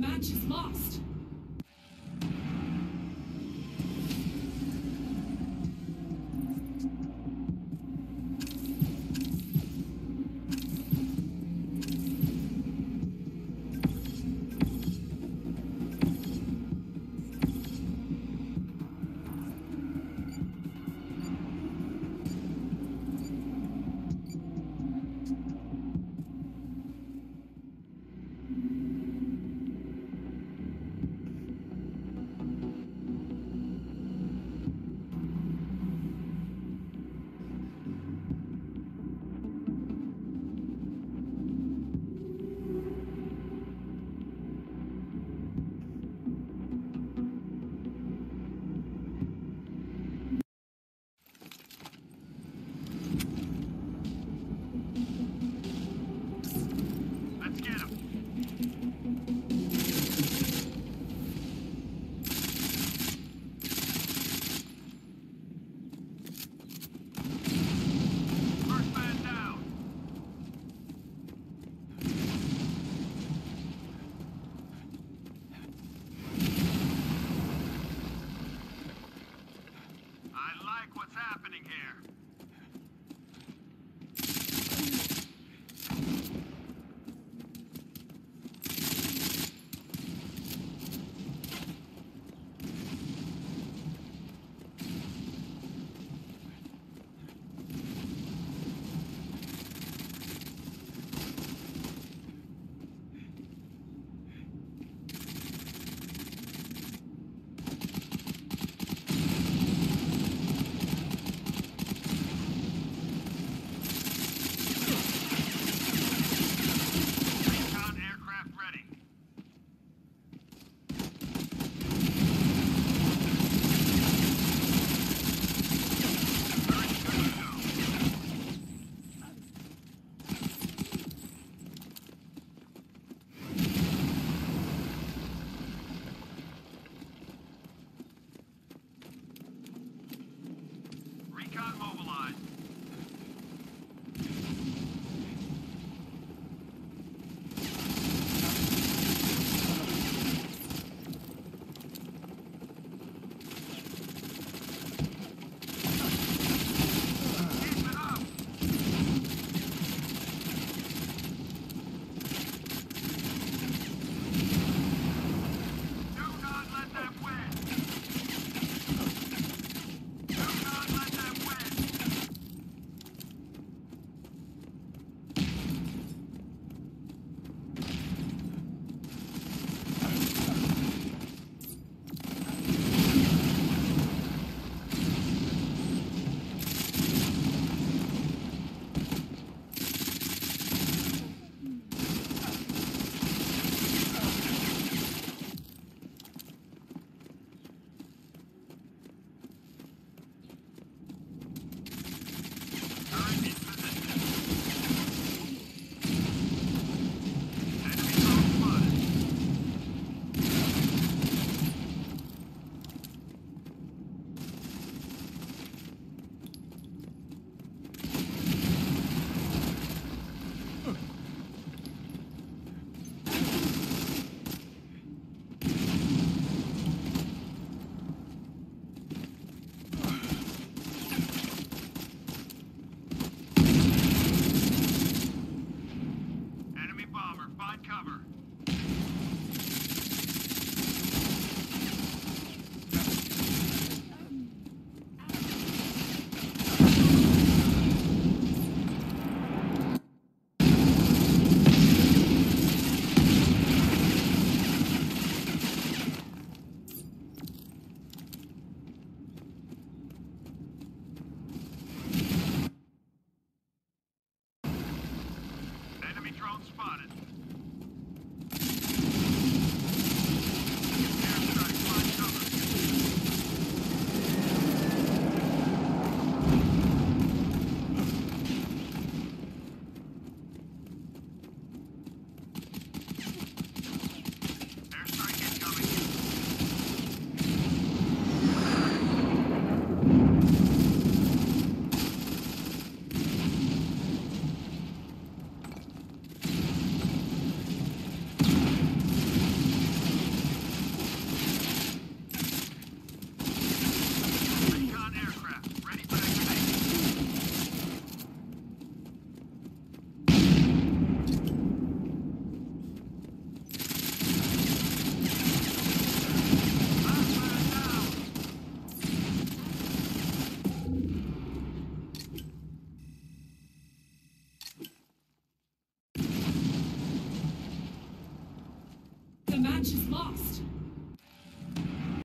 match is lost.